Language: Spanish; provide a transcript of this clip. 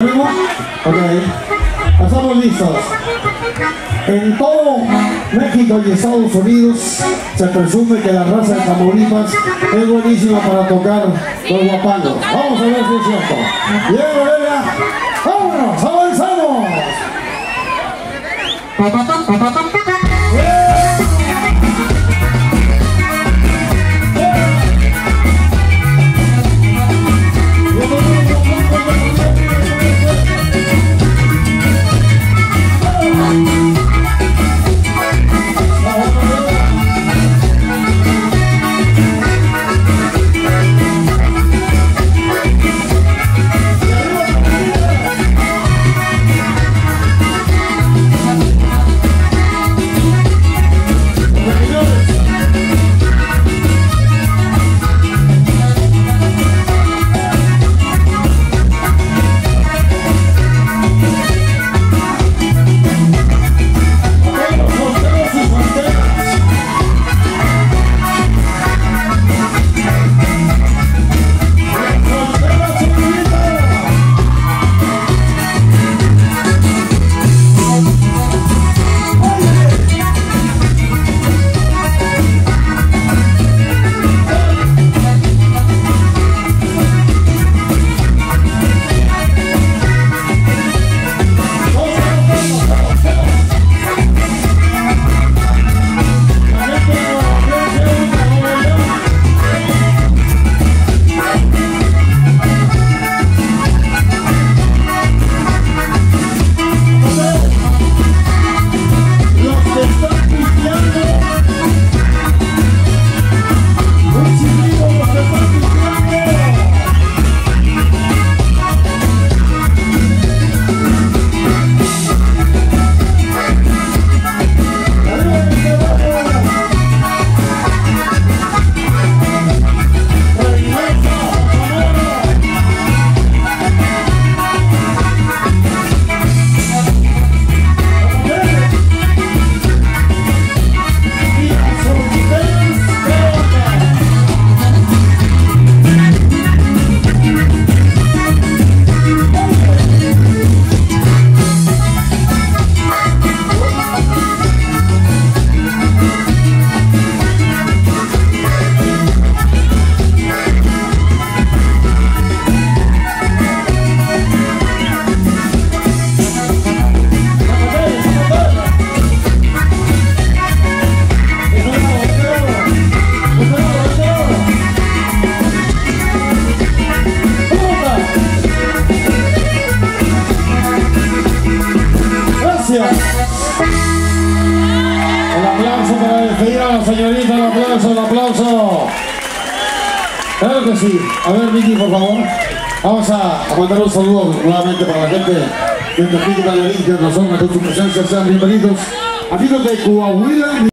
Ok, estamos listos. En todo México y Estados Unidos se presume que la raza de Tamaulipas es buenísima para tocar los guapangos. Vamos a ver si es cierto. Bien, Valeria. ¡Vámonos! ¡Avanzamos! Gracias. El aplauso para despedir a la señorita, el aplauso, el aplauso. Claro que sí. A ver, Vicky, por favor. Vamos a, mandar un saludo nuevamente para la gente de México, Nayarit, que nos honra con su presencia. Sean bienvenidos. Amigos de Coahuila.